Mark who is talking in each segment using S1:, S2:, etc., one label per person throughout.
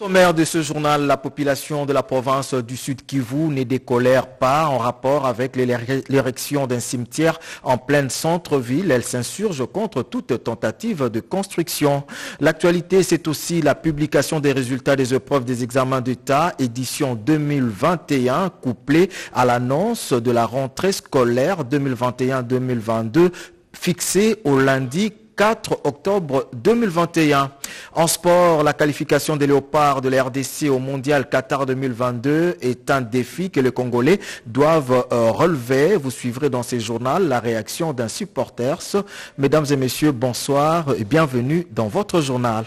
S1: Sommaire de ce journal, la population de la province du Sud Kivu ne décolère pas en rapport avec l'érection d'un cimetière en pleine centre-ville. Elle s'insurge contre toute tentative de construction. L'actualité, c'est aussi la publication des résultats des épreuves des examens d'État, édition 2021, couplée à l'annonce de la rentrée scolaire 2021-2022 fixée au lundi 4 octobre 2021. En sport, la qualification des léopards de la RDC au mondial Qatar 2022 est un défi que les Congolais doivent euh, relever. Vous suivrez dans ces journaux la réaction d'un supporter. Mesdames et messieurs, bonsoir et bienvenue dans votre journal.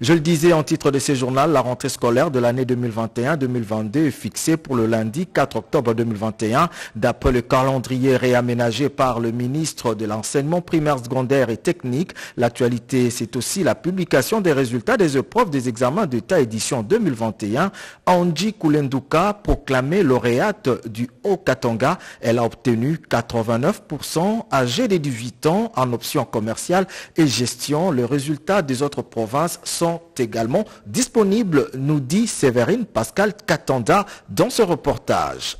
S1: Je le disais en titre de ce journal, la rentrée scolaire de l'année 2021-2022 est fixée pour le lundi 4 octobre 2021. D'après le calendrier réaménagé par le ministre de l'enseignement primaire, secondaire et technique, l'actualité c'est aussi la publication des résultats des épreuves des examens d'État édition 2021. Angie Koulenduka, proclamée lauréate du Haut-Katanga, elle a obtenu 89%, âgée de 18 ans en option commerciale et gestion. Le résultat des autres provinces sont également disponibles, nous dit Séverine Pascal Katanda dans ce reportage.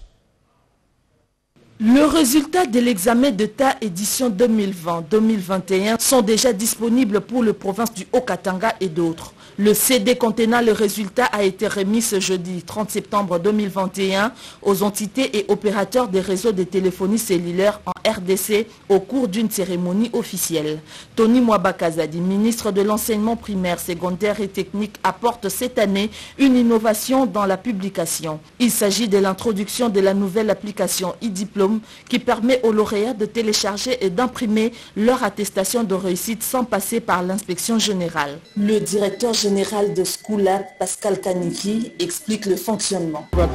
S2: Le résultat de l'examen d'État édition 2020-2021 sont déjà disponibles pour les provinces du Haut-Katanga et d'autres. Le CD contenant le résultat a été remis ce jeudi 30 septembre 2021 aux entités et opérateurs des réseaux de téléphonie cellulaire en RDC au cours d'une cérémonie officielle. Tony Mwabakazadi, ministre de l'enseignement primaire, secondaire et technique, apporte cette année une innovation dans la publication. Il s'agit de l'introduction de la nouvelle application e-diplôme qui permet aux lauréats de télécharger et d'imprimer leur attestation de réussite sans passer par l'inspection générale. Le directeur général de Schoolab, Pascal Kaniki, explique le fonctionnement.
S3: Notre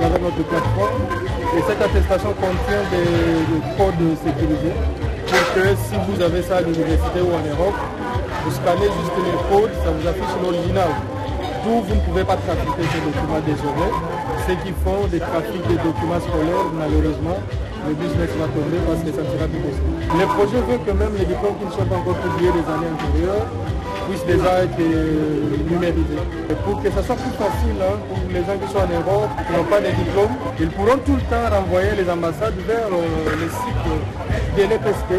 S3: et cette attestation contient des, codes sécurisés que si vous avez ça à l'université ou en Europe, vous scannez juste les codes, ça vous affiche l'original. D'où vous ne pouvez pas trafiquer ces documents désormais. Ceux qui font des trafics de documents scolaires, malheureusement, le business va tomber parce que ça ne sera plus possible. Le projet veut que même les diplômes qui ne sont pas encore publiés les années antérieures puissent déjà être numérisés. Et pour que ça soit plus facile hein, pour les gens qui sont en Europe, qui n'ont pas de diplôme, ils pourront tout le temps renvoyer les ambassades vers euh, le site de l'EPSP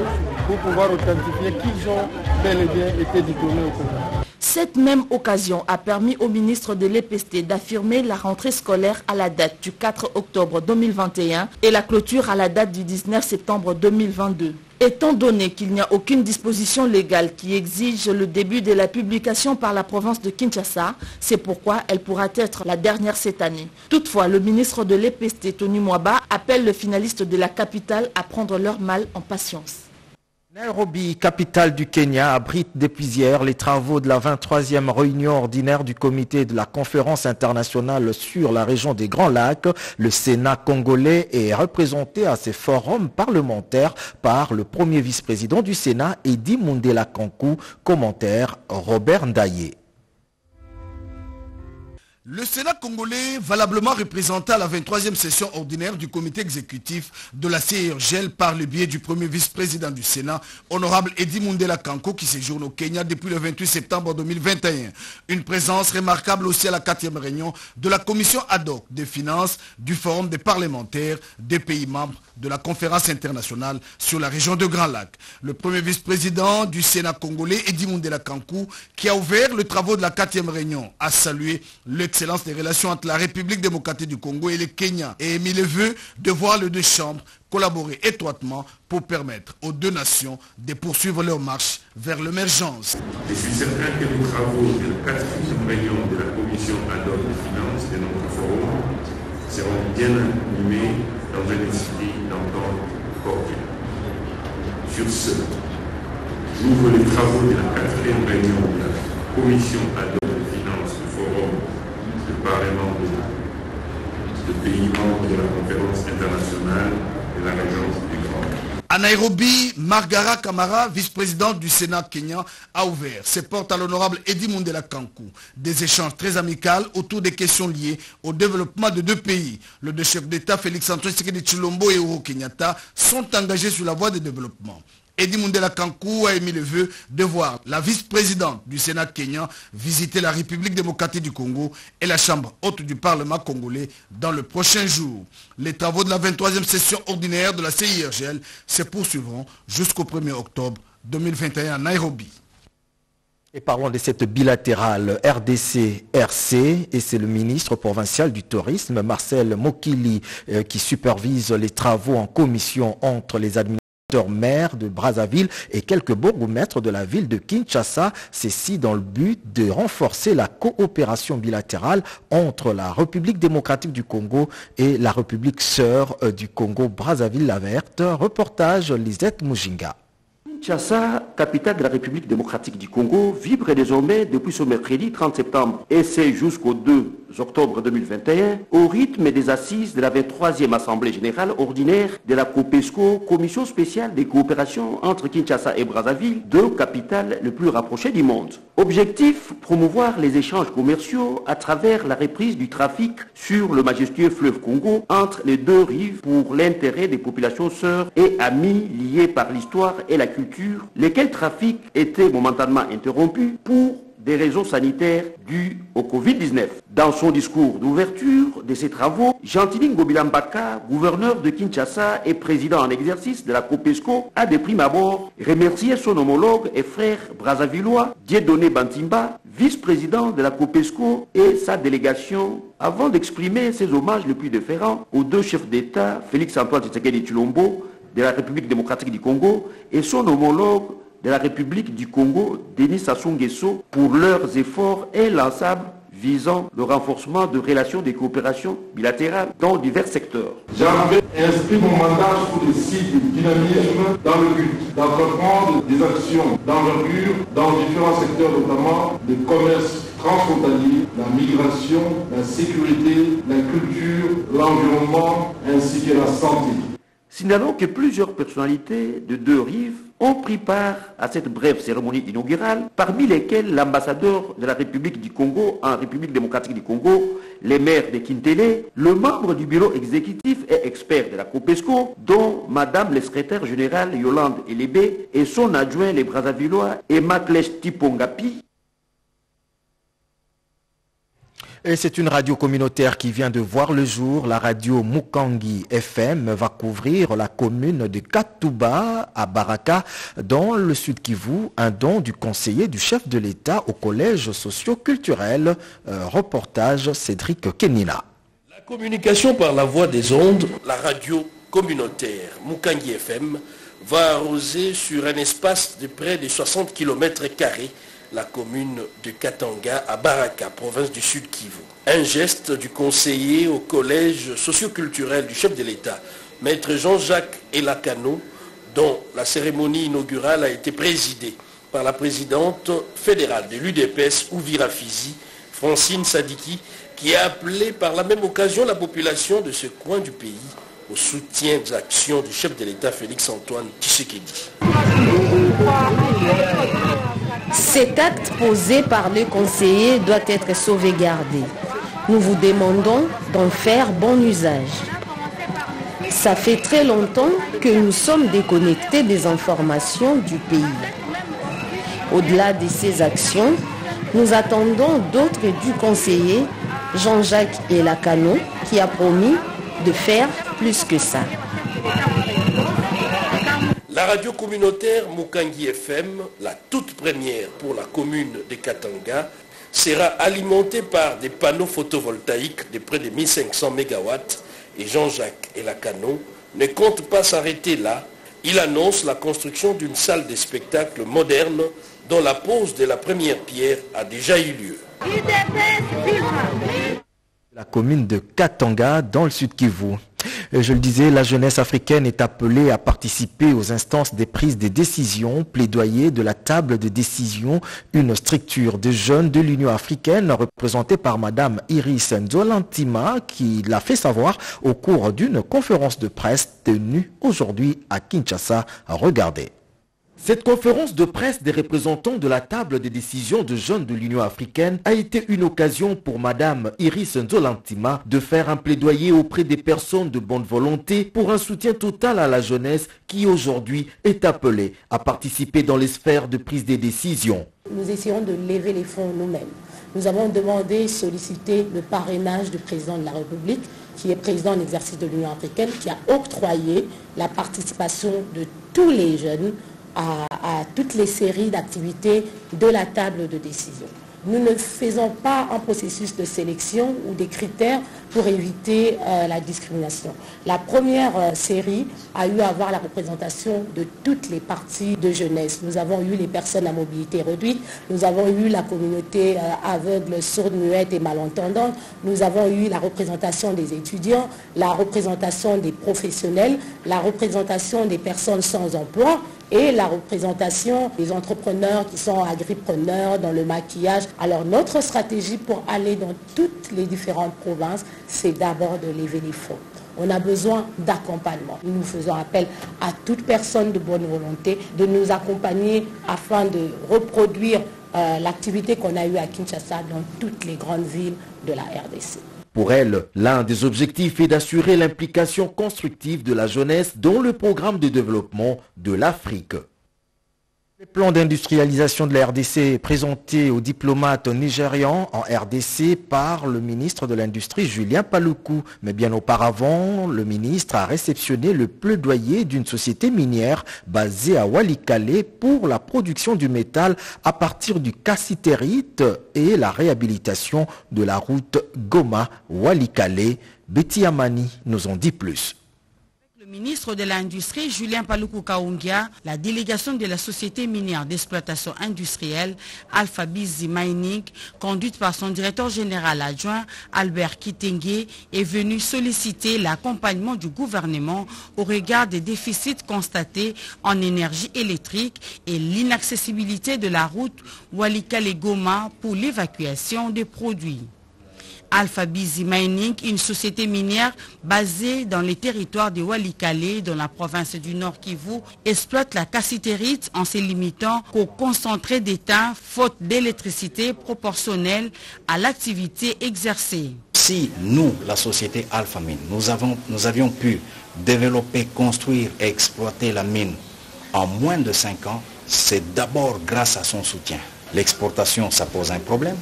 S3: pour pouvoir authentifier qu'ils ont bel et bien été diplômés au Congo.
S2: Cette même occasion a permis au ministre de l'EPST d'affirmer la rentrée scolaire à la date du 4 octobre 2021 et la clôture à la date du 19 septembre 2022. Étant donné qu'il n'y a aucune disposition légale qui exige le début de la publication par la province de Kinshasa, c'est pourquoi elle pourra être la dernière cette année. Toutefois, le ministre de l'EPST, Tony Mwaba, appelle le finaliste de la capitale à prendre leur mal en patience.
S1: Nairobi, capitale du Kenya, abrite depuis hier les travaux de la 23e réunion ordinaire du comité de la conférence internationale sur la région des Grands Lacs. Le Sénat congolais est représenté à ces forums parlementaires par le premier vice-président du Sénat, Edi Mundela Kankou. Commentaire Robert Ndaye.
S4: Le Sénat congolais, valablement représenté à la 23e session ordinaire du comité exécutif de la CIRGEL par le biais du premier vice-président du Sénat, honorable Edi Mundela Kanko, qui séjourne au Kenya depuis le 28 septembre 2021. Une présence remarquable aussi à la quatrième réunion de la commission ad hoc des finances du Forum des parlementaires des pays membres de la conférence internationale sur la région de Grand Lac. Le premier vice-président du Sénat congolais, Edi Mundela Kankou, qui a ouvert les travaux de la quatrième réunion, a salué l'excellence des relations entre la République démocratique du Congo et le Kenya et émis le vœu de voir les deux chambres collaborer étroitement pour permettre aux deux nations de poursuivre leur marche vers l'émergence.
S5: Je suis certain que les travaux de la quatrième réunion de la commission ad hoc des finances de notre forum seront bien animés dans un esprit d'entente cordial. Sur ce, j'ouvre les travaux de la quatrième réunion de la commission ad hoc des finances du forum du Parlement du
S4: À Nairobi, Margara Kamara, vice-présidente du Sénat kenyan, a ouvert ses portes à l'honorable Edi Mundela Kankou. Des échanges très amicaux autour des questions liées au développement de deux pays. Les deux chefs d'État, Félix Antoine Tshisekedi Chilombo et Uhuru Kenyatta, sont engagés sur la voie de développement. Eddie Mundela Kankou a émis le vœu de voir la vice-présidente du Sénat kenyan visiter la République démocratique du Congo et la Chambre haute du Parlement congolais dans le prochain jour. Les travaux de la 23e session ordinaire de la CIRGL se poursuivront jusqu'au 1er octobre 2021 à Nairobi.
S1: Et parlons de cette bilatérale RDC-RC, et c'est le ministre provincial du tourisme, Marcel Mokili, euh, qui supervise les travaux en commission entre les administrateurs maires de Brazzaville et quelques bourgmestres de la ville de Kinshasa, ceci dans le but de renforcer la coopération bilatérale entre la République démocratique du Congo et la République sœur euh, du Congo Brazzaville-La Verte. Reportage Lisette Mujinga.
S6: Kinshasa, capitale de la République démocratique du Congo, vibre désormais depuis ce mercredi 30 septembre et c'est jusqu'au 2 octobre 2021 au rythme des assises de la 23e Assemblée générale ordinaire de la COPESCO, commission spéciale des coopérations entre Kinshasa et Brazzaville, deux capitales les plus rapprochées du monde. Objectif, promouvoir les échanges commerciaux à travers la reprise du trafic sur le majestueux fleuve Congo entre les deux rives pour l'intérêt des populations sœurs et amies liées par l'histoire et la culture lesquels trafics étaient momentanément interrompus pour des raisons sanitaires dues au Covid-19. Dans son discours d'ouverture de ces travaux, Gentili Ngobilambaka, gouverneur de Kinshasa et président en exercice de la COPESCO, a de prime abord remercié son homologue et frère brazzavillois, Dieudonné Bantimba, vice-président de la COPESCO et sa délégation, avant d'exprimer ses hommages les plus déférents aux deux chefs d'État, Félix-Antoine Tshisekedi Chulombo, de la République démocratique du Congo et son homologue de la République du Congo, Denis Sassou Nguesso, pour leurs efforts inlassables visant le renforcement de relations de coopération bilatérales dans divers secteurs.
S7: J'avais inscrit mon mandat sous le site du dynamisme dans le but d'entreprendre des actions d'envergure dans différents secteurs, notamment le commerce transfrontalier, la migration, la sécurité, la culture, l'environnement ainsi que la santé.
S6: Signalons que plusieurs personnalités de deux rives ont pris part à cette brève cérémonie inaugurale, parmi lesquelles l'ambassadeur de la République du Congo en République démocratique du Congo, les maires de Kintélé, le membre du bureau exécutif et expert de la COPESCO, dont Madame le secrétaire général Yolande Elébé et son adjoint les Brazzavillois Emma Klech Tipongapi,
S1: C'est une radio communautaire qui vient de voir le jour. La radio Mukangi FM va couvrir la commune de Katouba à Baraka dans le sud Kivu, un don du conseiller du chef de l'État au collège socio-culturel. Euh, reportage Cédric Kenina.
S8: La communication par la voie des ondes, la radio communautaire Mukangi FM va arroser sur un espace de près de 60 km la commune de Katanga à Baraka, province du Sud Kivu. Un geste du conseiller au collège socioculturel du chef de l'État, maître Jean-Jacques Elakano, dont la cérémonie inaugurale a été présidée par la présidente fédérale de l'UDPS, Ouvira Fizi, Francine Sadiki, qui a appelé par la même occasion la population de ce coin du pays au soutien des actions du chef de l'État Félix-Antoine Tshisekedi.
S9: Cet acte posé par le conseiller doit être sauvegardé. Nous vous demandons d'en faire bon usage. Ça fait très longtemps que nous sommes déconnectés des informations du pays. Au-delà de ces actions, nous attendons d'autres du conseiller Jean-Jacques Elakano qui a promis de faire plus que ça.
S8: La radio communautaire Mukangi FM, la toute première pour la commune de Katanga, sera alimentée par des panneaux photovoltaïques de près de 1500 MW et Jean-Jacques Elakano ne compte pas s'arrêter là. Il annonce la construction d'une salle de spectacle moderne dont la pose de la première pierre a déjà eu lieu.
S1: La commune de Katanga dans le sud Kivu. Je le disais, la jeunesse africaine est appelée à participer aux instances des prises de décisions, plaidoyer de la table de décision, une structure de jeunes de l'Union africaine représentée par Madame Iris Nzolantima qui l'a fait savoir au cours d'une conférence de presse tenue aujourd'hui à Kinshasa. Regardez. Cette conférence de presse des représentants de la table des décisions de jeunes de l'Union africaine a été une occasion pour Madame Iris Nzolantima de faire un plaidoyer auprès des personnes de bonne volonté pour un soutien total à la jeunesse qui aujourd'hui est appelée à participer dans les sphères de prise des décisions.
S10: Nous essayons de lever les fonds nous-mêmes. Nous avons demandé, sollicité le parrainage du président de la République qui est président en exercice de l'Union africaine, qui a octroyé la participation de tous les jeunes à, toutes les séries d'activités de la table de décision. Nous ne faisons pas un processus de sélection ou des critères pour éviter euh, la discrimination. La première euh, série a eu à avoir la représentation de toutes les parties de jeunesse. Nous avons eu les personnes à mobilité réduite, nous avons eu la communauté euh, aveugle, sourde, muette et malentendante, nous avons eu la représentation des étudiants, la représentation des professionnels, la représentation des personnes sans emploi et la représentation des entrepreneurs qui sont agripreneurs dans le maquillage. Alors notre stratégie pour aller dans toutes les différentes provinces, c'est d'abord de lever les fonds. On a besoin d'accompagnement. Nous faisons appel à toute personne de bonne volonté de nous accompagner afin de reproduire euh, l'activité qu'on a eue à Kinshasa dans toutes les grandes villes de la RDC.
S1: Pour elle, l'un des objectifs est d'assurer l'implication constructive de la jeunesse dans le programme de développement de l'Afrique. Le plan d'industrialisation de la RDC présenté aux diplomates nigérians en RDC par le ministre de l'Industrie Julien Paloukou. Mais bien auparavant, le ministre a réceptionné le plaidoyer d'une société minière basée à Walikale pour la production du métal à partir du cassitérite et la réhabilitation de la route Goma-Walikale. Betty Amani nous en dit plus
S11: ministre de l'Industrie, Julien Paluku Kaungia, la délégation de la société minière d'exploitation industrielle Alpha Busy Mining, conduite par son directeur général adjoint Albert Kitenge, est venue solliciter l'accompagnement du gouvernement au regard des déficits constatés en énergie électrique et l'inaccessibilité de la route Walikale-Goma pour l'évacuation des produits. Alpha Busy Mining, une société minière basée dans les territoires de Walikale, dans la province du Nord Kivu, exploite la cassitérite en se limitant qu'au concentré d'état, faute d'électricité proportionnelle à l'activité exercée.
S12: Si nous, la société Alpha Mine, nous, nous avions pu développer, construire et exploiter la mine en moins de 5 ans, c'est d'abord grâce à son soutien. L'exportation, ça pose un problème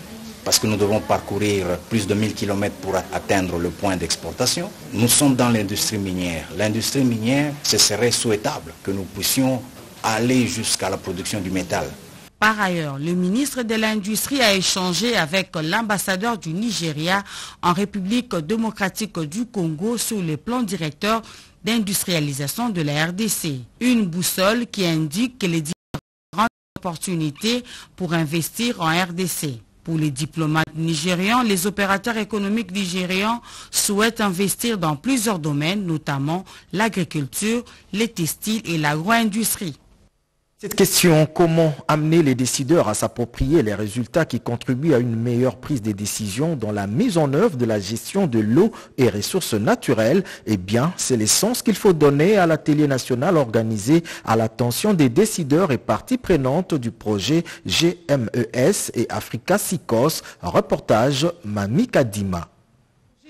S12: parce que nous devons parcourir plus de 1000 km pour atteindre le point d'exportation. Nous sommes dans l'industrie minière. L'industrie minière, ce serait souhaitable que nous puissions aller jusqu'à la production du métal.
S11: Par ailleurs, le ministre de l'Industrie a échangé avec l'ambassadeur du Nigeria en République démocratique du Congo sur les plans directeurs d'industrialisation de la RDC. Une boussole qui indique les différentes opportunités pour investir en RDC. Pour les diplomates nigérians, les opérateurs économiques nigérians souhaitent investir dans plusieurs domaines, notamment l'agriculture, les textiles et l'agro-industrie.
S1: Cette question, comment amener les décideurs à s'approprier les résultats qui contribuent à une meilleure prise des décisions dans la mise en œuvre de la gestion de l'eau et ressources naturelles Eh bien, c'est l'essence qu'il faut donner à l'atelier national organisé à l'attention des décideurs et parties prenantes du projet GMES et Africa SICOS. Reportage Mamika Dima.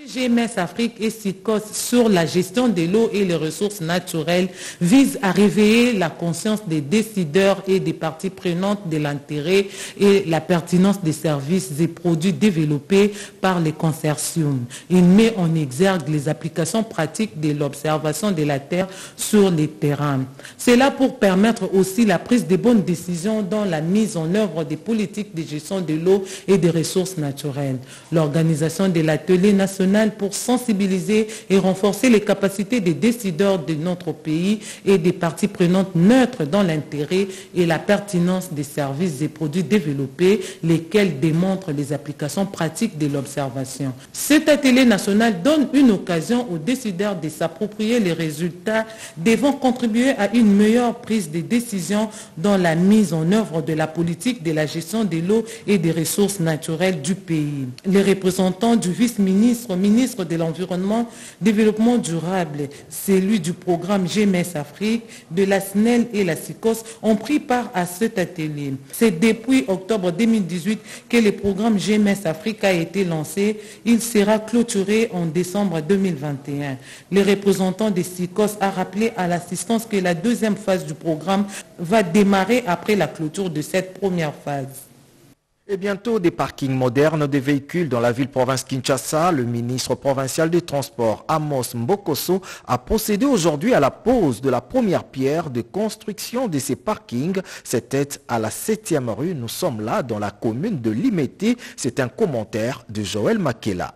S13: GMS Afrique et SICOS sur la gestion de l'eau et les ressources naturelles vise à réveiller la conscience des décideurs et des parties prenantes de l'intérêt et la pertinence des services et produits développés par les consortiums. Il met en exergue les applications pratiques de l'observation de la Terre sur les terrains. C'est là pour permettre aussi la prise de bonnes décisions dans la mise en œuvre des politiques de gestion de l'eau et des ressources naturelles. L'organisation de l'atelier national pour sensibiliser et renforcer les capacités des décideurs de notre pays et des parties prenantes neutres dans l'intérêt et la pertinence des services et produits développés, lesquels démontrent les applications pratiques de l'observation. Cet atelier national donne une occasion aux décideurs de s'approprier les résultats devant contribuer à une meilleure prise de décision dans la mise en œuvre de la politique de la gestion de l'eau et des ressources naturelles du pays. Les représentants du vice-ministre ministre de l'Environnement, Développement durable, celui du programme GMS Afrique, de la SNEL et la SICOS ont pris part à cet atelier. C'est depuis octobre 2018 que le programme GMS Afrique a été lancé. Il sera clôturé en décembre 2021. Le représentant des SICOS a rappelé à l'assistance que la deuxième phase du programme va démarrer après la clôture de cette première phase.
S1: Et bientôt des parkings modernes des véhicules dans la ville-province Kinshasa, le ministre provincial des Transports Amos Mbokoso a procédé aujourd'hui à la pose de la première pierre de construction de ces parkings. C'était à la 7e rue. Nous sommes là dans la commune de Limete. C'est un commentaire de Joël Makela.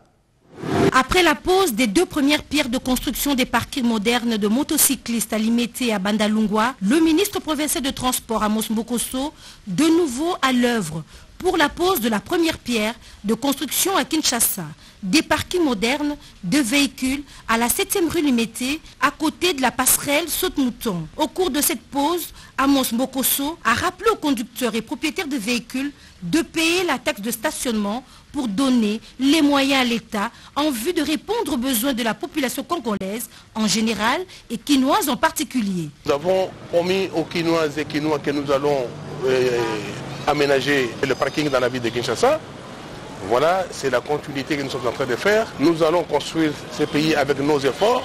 S14: Après la pose des deux premières pierres de construction des parkings modernes de motocyclistes à Limete et à Bandalungwa, le ministre provincial de Transport Amos Mbokoso, de nouveau à l'œuvre pour la pose de la première pierre de construction à Kinshasa, des parkings modernes de véhicules à la 7e rue Limité, à côté de la passerelle Saute-Mouton. Au cours de cette pose, Amos Mokoso a rappelé aux conducteurs et propriétaires de véhicules de payer la taxe de stationnement pour donner les moyens à l'État en vue de répondre aux besoins de la population congolaise en général et quinoise en particulier.
S15: Nous avons promis aux quinoises et quinois que nous allons euh, aménager le parking dans la ville de Kinshasa. Voilà, c'est la continuité que nous sommes en train de faire. Nous allons construire ce pays avec nos efforts.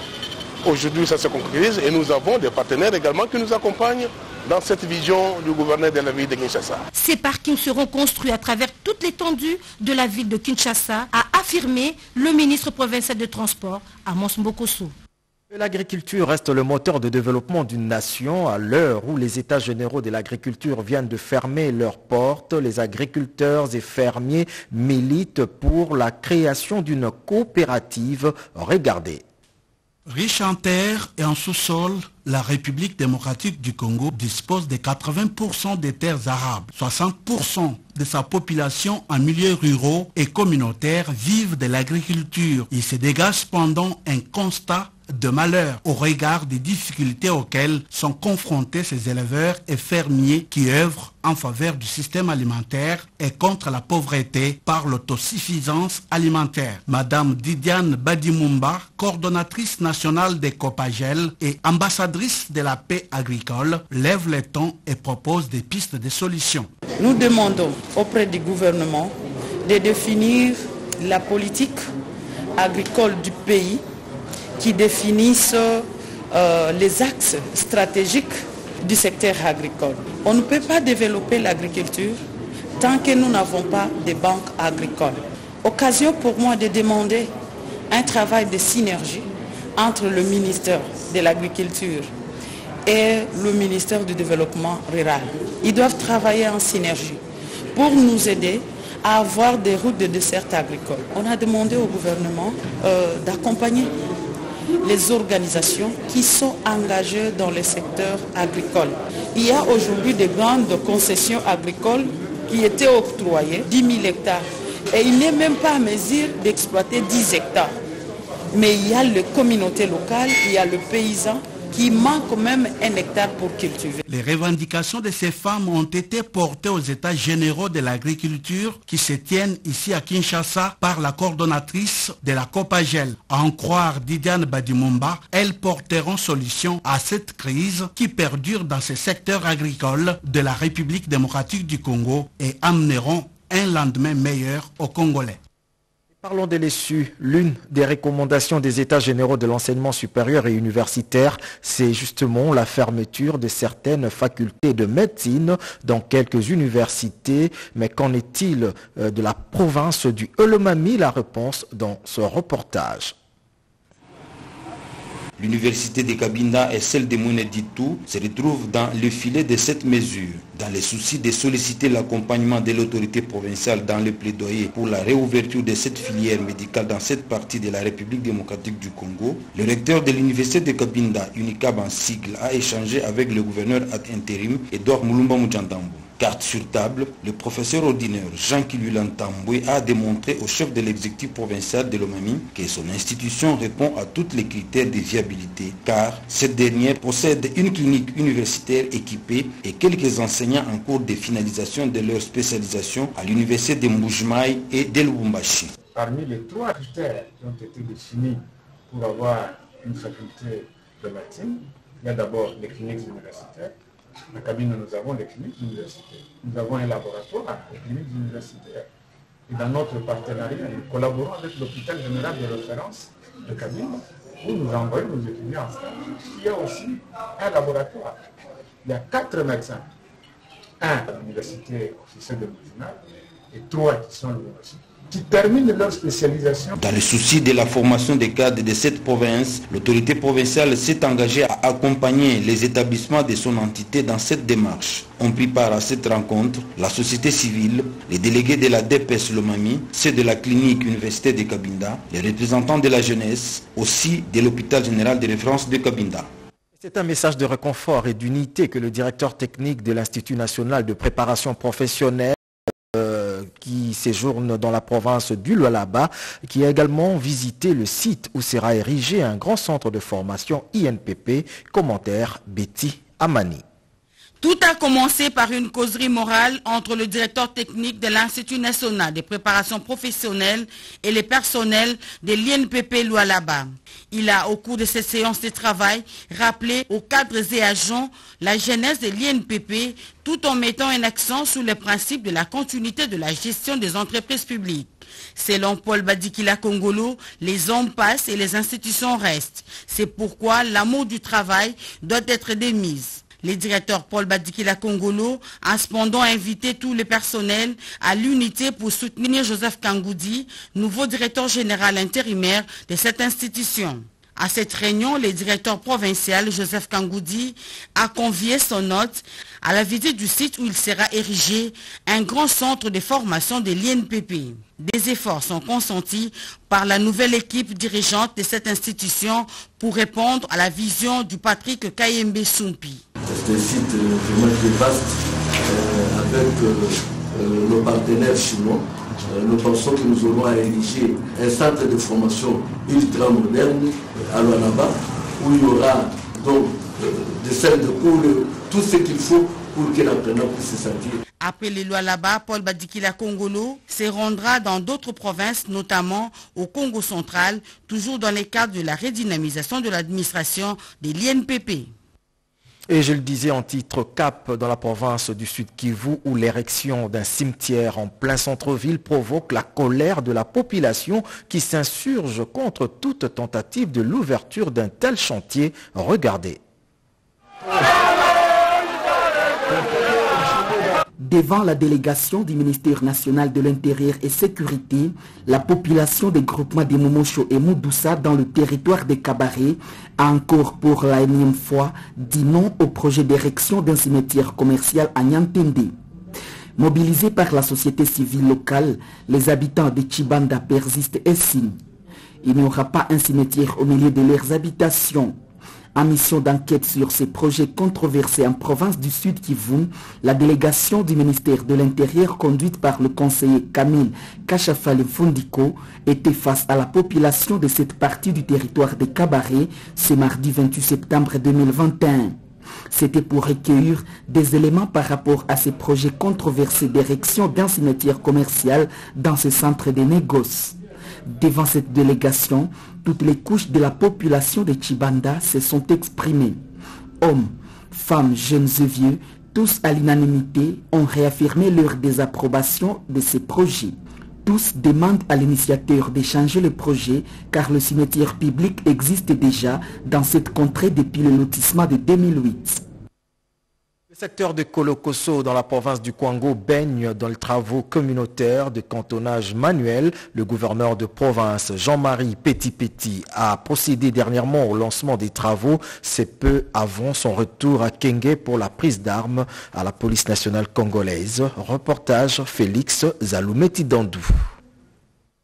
S15: Aujourd'hui, ça se concrétise et nous avons des partenaires également qui nous accompagnent dans cette vision du gouverneur de la ville de Kinshasa.
S14: Ces parkings seront construits à travers toute l'étendue de la ville de Kinshasa, a affirmé le ministre provincial de Transport, Amos Mbokoso.
S1: L'agriculture reste le moteur de développement d'une nation. À l'heure où les États généraux de l'agriculture viennent de fermer leurs portes, les agriculteurs et fermiers militent pour la création d'une coopérative. Regardez.
S16: Riche en terre et en sous-sol, la République démocratique du Congo dispose de 80% des terres arables. 60% de sa population en milieu ruraux et communautaires vivent de l'agriculture. Il se dégage cependant un constat de malheur au regard des difficultés auxquelles sont confrontés ces éleveurs et fermiers qui œuvrent en faveur du système alimentaire et contre la pauvreté par l'autosuffisance alimentaire. Madame Didiane Badimumba, coordonnatrice nationale des Copagel et ambassadrice de la paix agricole, lève le ton et propose des pistes de solutions.
S17: Nous demandons auprès du gouvernement de définir la politique agricole du pays qui définissent euh, les axes stratégiques du secteur agricole. On ne peut pas développer l'agriculture tant que nous n'avons pas de banques agricoles. Occasion pour moi de demander un travail de synergie entre le ministère de l'Agriculture et le ministère du Développement rural. Ils doivent travailler en synergie pour nous aider à avoir des routes de dessert agricoles. On a demandé au gouvernement euh, d'accompagner les organisations qui sont engagées dans le secteur agricole. Il y a aujourd'hui des grandes concessions agricoles qui étaient octroyées, 10 000 hectares. Et il n'est même pas à mesure d'exploiter 10 hectares. Mais il y a les communautés locales, il y a le paysan qui manque même un hectare pour cultiver.
S16: Les revendications de ces femmes ont été portées aux États généraux de l'agriculture qui se tiennent ici à Kinshasa par la coordonnatrice de la Copagel. En croire Didiane Badimumba, elles porteront solution à cette crise qui perdure dans ce secteur agricole de la République démocratique du Congo et amèneront un lendemain meilleur aux Congolais.
S1: Parlons de l'ESSU. L'une des recommandations des États généraux de l'enseignement supérieur et universitaire, c'est justement la fermeture de certaines facultés de médecine dans quelques universités. Mais qu'en est-il de la province du Olomami La réponse dans ce reportage.
S18: L'université de Kabinda et celle de Mouneditou se retrouvent dans le filet de cette mesure. Dans le souci de solliciter l'accompagnement de l'autorité provinciale dans le plaidoyer pour la réouverture de cette filière médicale dans cette partie de la République démocratique du Congo, le recteur de l'université de Kabinda, Unicab en sigle, a échangé avec le gouverneur ad intérim Edouard Moulumba Mujandambo. Carte sur table, le professeur ordinaire Jean Kilulan Tamboué a démontré au chef de l'exécutif provincial de l'Omami que son institution répond à tous les critères de viabilité car cette dernière possède une clinique universitaire équipée et quelques enseignants en cours de finalisation de leur spécialisation à l'université de Mboujmaï et de Lubumbashi.
S19: parmi les trois critères qui ont été définis pour avoir une faculté de médecine, il y a d'abord les cliniques universitaires. À cabine, nous avons les cliniques universitaires. Nous avons un laboratoire, les cliniques universitaires. Et dans notre partenariat, nous collaborons avec l'hôpital général de référence de cabine où nous envoyons nos étudiants en stage. Il y a aussi un laboratoire. Il y a quatre médecins. Un à l'université officielle de médecine et trois qui sont l'université qui terminent leur spécialisation.
S18: Dans le souci de la formation des cadres de cette province, l'autorité provinciale s'est engagée à accompagner les établissements de son entité dans cette démarche. On pris part à cette rencontre la société civile, les délégués de la DPS Lomami, ceux de la clinique universitaire de Kabinda, les représentants de la jeunesse, aussi de l'hôpital général de référence de Kabinda.
S1: C'est un message de réconfort et d'unité que le directeur technique de l'Institut national de préparation professionnelle qui séjourne dans la province du Lualaba, qui a également visité le site où sera érigé un grand centre de formation INPP. Commentaire Betty Amani.
S11: Tout a commencé par une causerie morale entre le directeur technique de l'Institut national de préparation professionnelle et les personnels de l'INPP Lualaba. Il a, au cours de cette séance de travail, rappelé aux cadres et agents la genèse de l'INPP tout en mettant un accent sur les principes de la continuité de la gestion des entreprises publiques. Selon Paul Badikila Kongolo, les hommes passent et les institutions restent. C'est pourquoi l'amour du travail doit être démise. Le directeur Paul Badikila Kongolo a cependant invité tous les personnels à l'unité pour soutenir Joseph Kangoudi, nouveau directeur général intérimaire de cette institution. À cette réunion, le directeur provincial Joseph Kangoudi a convié son hôte à la visite du site où il sera érigé un grand centre de formation de l'INPP. Des efforts sont consentis par la nouvelle équipe dirigeante de cette institution pour répondre à la vision du Patrick Kayembe Sumpi.
S20: C'est un site vraiment vaste avec nos partenaires chinois. nous pensons que nous aurons à ériger un centre de formation ultra moderne à Luanaba où il y aura donc des salles de cours, tout ce qu'il faut pour que l'apprenant puisse se sentir.
S11: Après les lois là-bas, Paul Badikila Kongolo se rendra dans d'autres provinces, notamment au Congo central, toujours dans le cadre de la redynamisation de l'administration de l'INPP.
S1: Et je le disais en titre cap dans la province du Sud Kivu où l'érection d'un cimetière en plein centre-ville provoque la colère de la population qui s'insurge contre toute tentative de l'ouverture d'un tel chantier. Regardez.
S21: Devant la délégation du ministère national de l'Intérieur et Sécurité, la population des groupements de Momosho et Moudoussa dans le territoire des Cabarets a encore pour la énième fois dit non au projet d'érection d'un cimetière commercial à Nyantende. Mobilisés par la société civile locale, les habitants de Chibanda persistent et signent. Il n'y aura pas un cimetière au milieu de leurs habitations. En mission d'enquête sur ces projets controversés en province du Sud Kivu, la délégation du ministère de l'Intérieur conduite par le conseiller Camille Kachafale Fondiko était face à la population de cette partie du territoire des Cabarets ce mardi 28 septembre 2021. C'était pour recueillir des éléments par rapport à ces projets controversés d'érection d'un cimetière commercial dans ce centre de négoces. Devant cette délégation, toutes les couches de la population de Chibanda se sont exprimées. Hommes, femmes, jeunes et vieux, tous à l'unanimité ont réaffirmé leur désapprobation de ces projets. Tous demandent à l'initiateur d'échanger le projet car le cimetière public existe déjà dans cette contrée depuis le lotissement de 2008.
S1: Secteur de Kolokoso dans la province du Kwango baigne dans les travaux communautaires de cantonnage manuel. Le gouverneur de province Jean-Marie Petit-Petit a procédé dernièrement au lancement des travaux. C'est peu avant son retour à Kenge pour la prise d'armes à la police nationale congolaise. Reportage Félix Zaloumeti Dandou.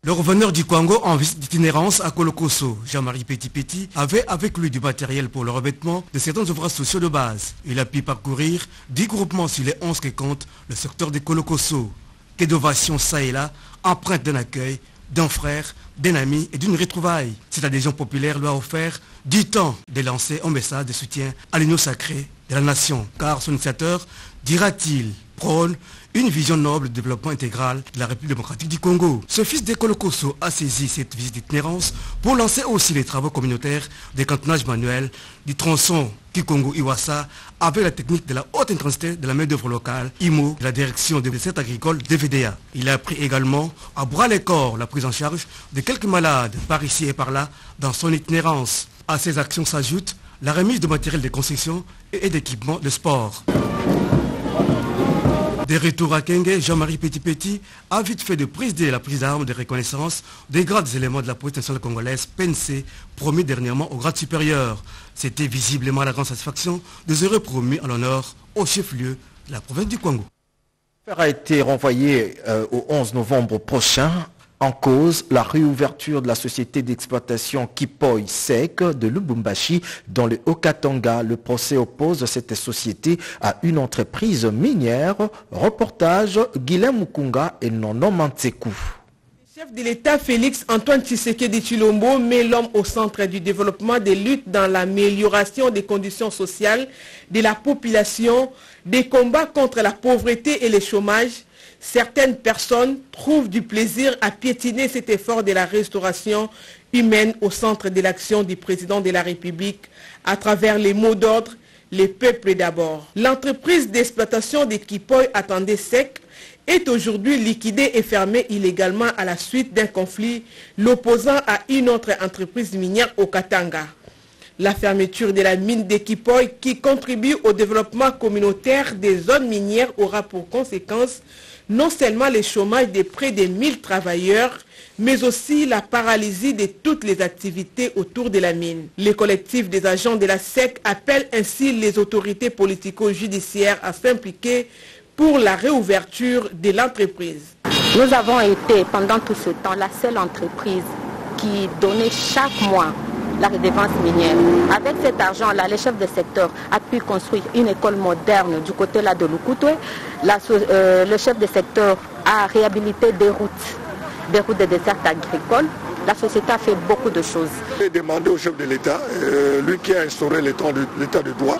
S22: Le reveneur du Congo en visite d'itinérance à Kolokoso, Jean-Marie Petit-Petit, avait avec lui du matériel pour le revêtement de certains ouvrages sociaux de base. Il a pu parcourir 10 groupements sur les 11 qui comptent le secteur de Kolokoso. Que d'ovations ça et là, empreinte d'un accueil, d'un frère, d'un ami et d'une retrouvaille. Cette adhésion populaire lui a offert du temps de lancer un message de soutien à l'union sacrée de la nation, car son initiateur, dira-t-il, prône une vision noble de développement intégral de la République démocratique du Congo. Ce fils d'école Koso a saisi cette visite d'itinérance pour lancer aussi les travaux communautaires des cantonnages manuels du tronçon Kikongo-Iwasa avec la technique de la haute intensité de la main-d'œuvre locale, IMO, de la direction des recettes agricoles VDA. Il a pris également à bras les corps la prise en charge de quelques malades par ici et par là dans son itinérance. À ces actions s'ajoute la remise de matériel de construction et d'équipements de sport. Des retours à Kenge, Jean-Marie Petit-Petit a vite fait de prise de la prise d'armes de reconnaissance des grades éléments de la police nationale congolaise, PNC, promis dernièrement au grade supérieur. C'était visiblement la grande satisfaction de heureux promis en l'honneur au chef-lieu de la province du Congo.
S1: a été renvoyé euh, au 11 novembre prochain en cause, la réouverture de la société d'exploitation Kipoy Sec de Lubumbashi dans le Haut-Katanga. Le procès oppose cette société à une entreprise minière. Reportage Guilhem Mukunga et Nono Mantsekou.
S23: Chef de l'État Félix Antoine Tshisekedi Chilombo met l'homme au centre du développement des luttes dans l'amélioration des conditions sociales de la population, des combats contre la pauvreté et le chômage, certaines personnes trouvent du plaisir à piétiner cet effort de la restauration humaine au centre de l'action du président de la République à travers les mots d'ordre les peuples d'abord. L'entreprise d'exploitation des Kipoy attendait sec est aujourd'hui liquidée et fermée illégalement à la suite d'un conflit l'opposant à une autre entreprise minière au Katanga. La fermeture de la mine d'Ekipoy qui contribue au développement communautaire des zones minières aura pour conséquence non seulement le chômage de près de 1000 travailleurs, mais aussi la paralysie de toutes les activités autour de la mine. Le collectif des agents de la SEC appelle ainsi les autorités politico-judiciaires à s'impliquer pour la réouverture de l'entreprise.
S24: Nous avons été pendant tout ce temps la seule entreprise qui donnait chaque mois la redevance minière. Avec cet argent-là, le chef de secteur a pu construire une école moderne du côté là de Lukutwe. Euh, le chef de secteur a réhabilité des routes, des routes de désert agricoles. La société a fait beaucoup de choses.
S25: J'ai demandé au chef de l'État, euh, lui qui a instauré l'état de, droit,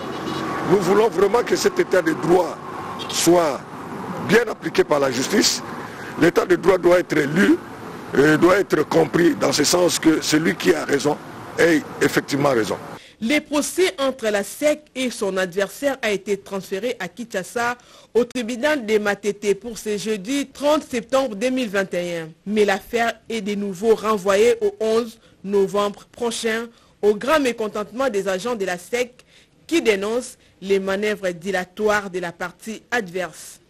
S25: nous voulons vraiment que cet état de droit soit bien appliqué par la justice. L'état de droit doit être lu, et doit être compris dans ce sens que celui qui a raison ait effectivement raison.
S23: Le procès entre la SEC et son adversaire a été transféré à Kinshasa au tribunal de Matete pour ce jeudi 30 septembre 2021. Mais l'affaire est de nouveau renvoyée au 11 novembre prochain au grand mécontentement des agents de la SEC qui dénoncent les manœuvres dilatoires de la partie adverse.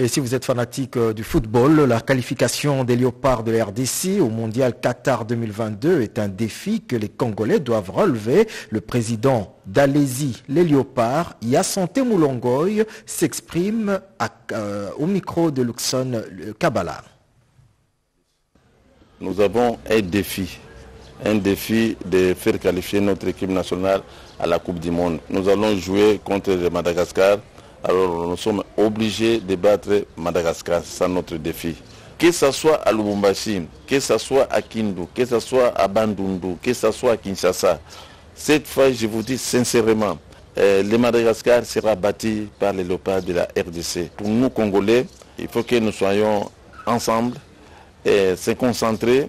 S1: Et si vous êtes fanatique euh, du football, la qualification des Léopards de la RDC au Mondial Qatar 2022 est un défi que les Congolais doivent relever. Le président d'Alésie, les Léopards, Yassante Moulongoy, s'exprime euh, au micro de Luxon Kabbalah.
S26: Nous avons un défi, un défi de faire qualifier notre équipe nationale à la Coupe du Monde. Nous allons jouer contre Madagascar alors nous sommes obligés de battre Madagascar, c'est notre défi. Que ce soit à Lubumbashi, que ce soit à Kindu, que ce soit à Bandundu, que ce soit à Kinshasa, cette fois, je vous dis sincèrement, euh, le Madagascar sera bâti par les léopards de la RDC. Pour nous, Congolais, il faut que nous soyons ensemble, et se concentrer,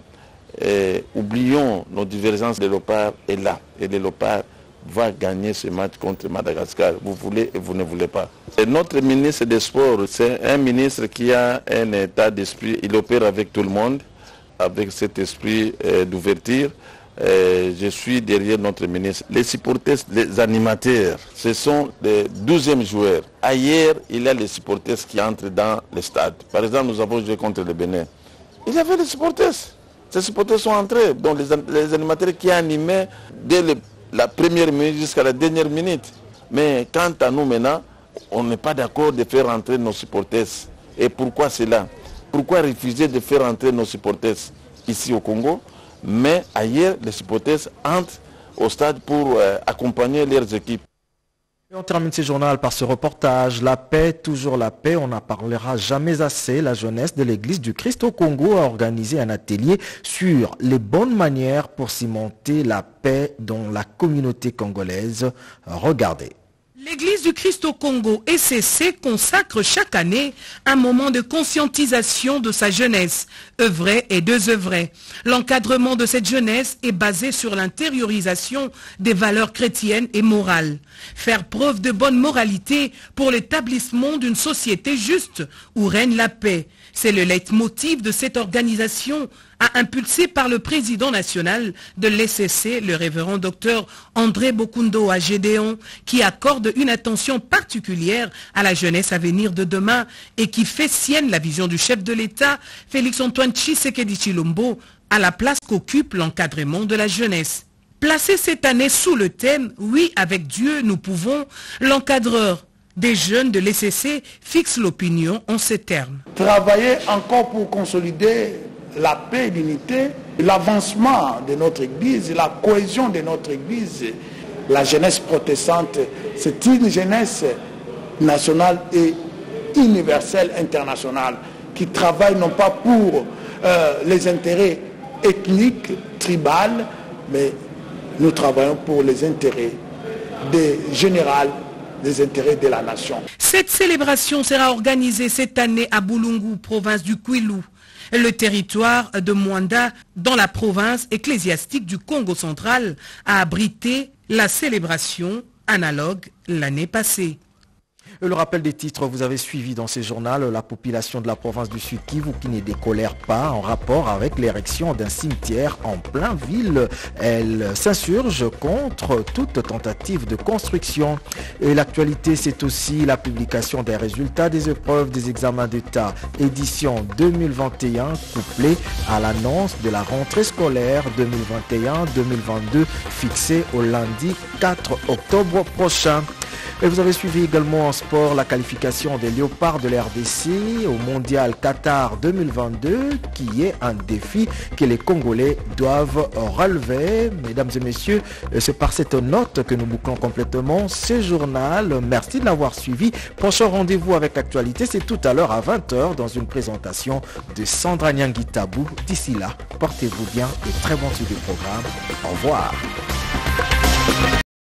S26: et oublions nos divergences. Les léopards est là. Et léopards va gagner ce match contre Madagascar. Vous voulez et vous ne voulez pas. Notre ministre des Sports, c'est un ministre qui a un état d'esprit. Il opère avec tout le monde, avec cet esprit euh, d'ouverture. Euh, je suis derrière notre ministre. Les supporters, les animateurs, ce sont les 12e joueurs. Ailleurs, il y a les supporters qui entrent dans le stade. Par exemple, nous avons joué contre le Bénin. Il y avait les supporters. Ces supporters sont entrés. Donc les, les animateurs qui animaient dès le la première minute jusqu'à la dernière minute. Mais quant à nous maintenant, on n'est pas d'accord de faire entrer nos supporters. Et pourquoi cela? Pourquoi refuser de faire entrer nos supporters ici au Congo? Mais ailleurs, les supporters entrent au stade pour euh, accompagner leurs équipes
S1: on termine ce journal par ce reportage. La paix, toujours la paix, on n'en parlera jamais assez. La jeunesse de l'église du Christ au Congo a organisé un atelier sur les bonnes manières pour cimenter la paix dans la communauté congolaise. Regardez.
S27: L'Église du Christ au Congo, ECC, consacre chaque année un moment de conscientisation de sa jeunesse, œuvrée et désœuvrée. L'encadrement de cette jeunesse est basé sur l'intériorisation des valeurs chrétiennes et morales. Faire preuve de bonne moralité pour l'établissement d'une société juste où règne la paix. C'est le leitmotiv de cette organisation impulsé par le président national de l'ECC, le révérend docteur André Bokundo à Gédéon, qui accorde une attention particulière à la jeunesse à venir de demain et qui fait sienne la vision du chef de l'État, Félix-Antoine Tshisekedi Chilombo, à la place qu'occupe l'encadrement de la jeunesse. Placé cette année sous le thème « Oui, avec Dieu, nous pouvons », l'encadreur des jeunes de l'ECC fixe l'opinion en ces termes.
S28: Travailler encore pour consolider la paix l'unité, l'avancement de notre Église, la cohésion de notre Église. La jeunesse protestante, c'est une jeunesse nationale et universelle, internationale, qui travaille non pas pour euh, les intérêts ethniques, tribales, mais nous travaillons pour les intérêts des générales des intérêts de la nation.
S27: Cette célébration sera organisée cette année à Boulungu, province du Kwilu le territoire de Mwanda dans la province ecclésiastique du Congo central a abrité la célébration analogue l'année passée.
S1: Le rappel des titres, vous avez suivi dans ce journal la population de la province du Sud Kivu qui ne décolère pas en rapport avec l'érection d'un cimetière en plein ville. Elle s'insurge contre toute tentative de construction. Et l'actualité, c'est aussi la publication des résultats des épreuves des examens d'État édition 2021 couplée à l'annonce de la rentrée scolaire 2021-2022 fixée au lundi 4 octobre prochain. Et vous avez suivi également en sport la qualification des Léopards de l'RDC au Mondial Qatar 2022 qui est un défi que les Congolais doivent relever. Mesdames et messieurs, c'est par cette note que nous bouclons complètement ce journal. Merci de l'avoir suivi. Prochain rendez-vous avec l'actualité, c'est tout à l'heure à 20h dans une présentation de Sandra Nyangui Tabou. D'ici là, portez-vous bien et très bon suivi du programme. Au revoir.